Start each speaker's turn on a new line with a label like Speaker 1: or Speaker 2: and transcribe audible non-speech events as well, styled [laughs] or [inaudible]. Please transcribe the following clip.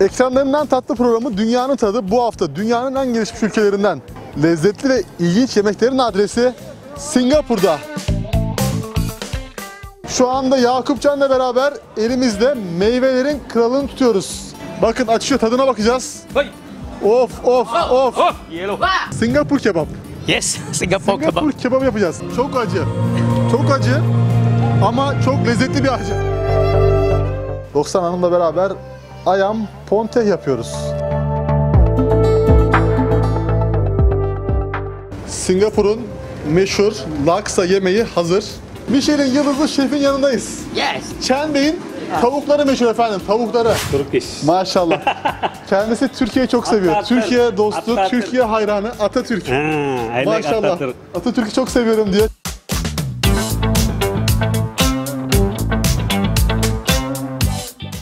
Speaker 1: Ekranlarından tatlı programı Dünyanın Tadı bu hafta dünyanın en gelişmiş ülkelerinden lezzetli ve ilginç yemeklerin adresi Singapur'da. Şu anda Yakup Can'la beraber elimizde meyvelerin kralını tutuyoruz. Bakın açıyor tadına bakacağız.
Speaker 2: Hey.
Speaker 1: Of of of.
Speaker 2: Oh, yellow.
Speaker 1: Singapur kebap.
Speaker 2: Yes, Singapore [laughs] kebab.
Speaker 1: Singapur kebabı yapacağız. Çok acı. Çok acı ama çok lezzetli bir acı. 90 Hanım'la beraber ayam ponte yapıyoruz. Singapur'un meşhur laksa yemeği hazır. Michelin yıldızlı şefin yanındayız.
Speaker 2: Yes.
Speaker 1: Chen Bey'in tavukları meşhur efendim, tavukları.
Speaker 2: Turkish.
Speaker 1: Maşallah. [laughs] Kendisi Türkiye'yi çok seviyor.
Speaker 2: Atatürk.
Speaker 1: Türkiye dostu,
Speaker 2: Atatürk.
Speaker 1: Türkiye hayranı Atatürk.
Speaker 2: Ah, I like
Speaker 1: Maşallah.
Speaker 2: Atatürk.
Speaker 1: Atatürk'ü çok seviyorum diyor.